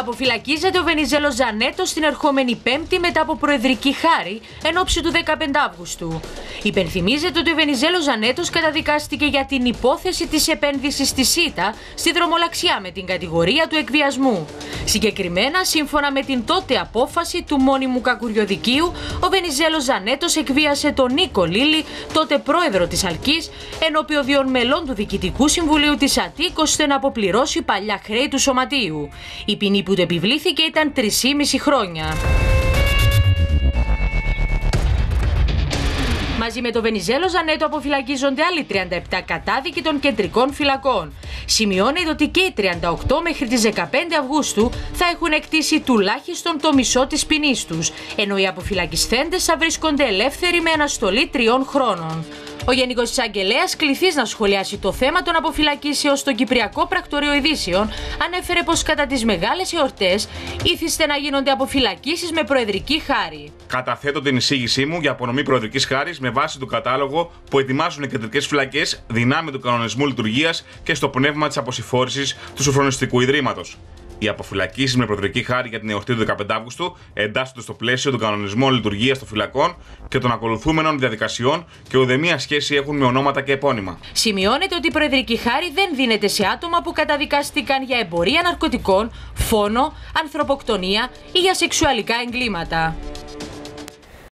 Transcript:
Αποφυλακίζεται ο Βενιζέλος Ζανέτος την ερχόμενη Πέμπτη μετά από προεδρική χάρη εν ώψη του 15 Αύγουστου. Υπενθυμίζεται ότι ο Βενιζέλος Ζανέτος καταδικάστηκε για την υπόθεση της επένδυσης στη ΣΥΤΑ στη δρομολαξιά με την κατηγορία του εκβιασμού. Συγκεκριμένα, σύμφωνα με την τότε απόφαση του μόνιμου κακουριοδικίου, ο Βενιζέλος Ζανέτος εκβίασε τον Νίκο Λίλη, τότε πρόεδρο της Αλκής, ενώπιον μελών του Διοικητικού Συμβουλίου της ΑΤΥΚ ώστε να αποπληρώσει παλιά χρέη του σωματείου. Η ποινή που του επιβλήθηκε ήταν 3,5 χρόνια. Μαζί με το Βενιζέλο Ζανέτο αποφυλακίζονται άλλοι 37 κατάδικοι των κεντρικών φυλακών. Σημειώνεται ότι και οι 38 μέχρι τις 15 Αυγούστου θα έχουν εκτίσει τουλάχιστον το μισό της ποινής τους, ενώ οι αποφυλακισθέντες θα βρίσκονται ελεύθεροι με αναστολή τριών χρόνων. Ο Γενικός Εισαγγελέας, κληθείς να σχολιάσει το θέμα των αποφυλακήσεων στο Κυπριακό Πρακτορείο Ειδήσεων, ανέφερε πως κατά τις μεγάλες εορτές ήθιστε να γίνονται αποφυλακήσει με προεδρική χάρη. Καταθέτω την εισήγησή μου για απονομή προεδρικής χάρης με βάση τον κατάλογο που ετοιμάζουν οι κεντρικές φυλακές δυνάμει του κανονισμού λειτουργίας και στο πνεύμα της αποσυφόρησης του Σοφρονιστικού Ιδρύματος. Οι αποφυλακίσει με προεδρική χάρη για την εορτή του 15 Αύγουστου εντάσσονται στο πλαίσιο των κανονισμών λειτουργίας των φυλακών και των ακολουθούμενων διαδικασιών και ουδέμια σχέση έχουν με ονόματα και επώνυμα. Σημειώνεται ότι η προεδρική χάρη δεν δίνεται σε άτομα που καταδικάστηκαν για εμπορία ναρκωτικών, φόνο, ανθρωποκτονία ή για σεξουαλικά εγκλήματα.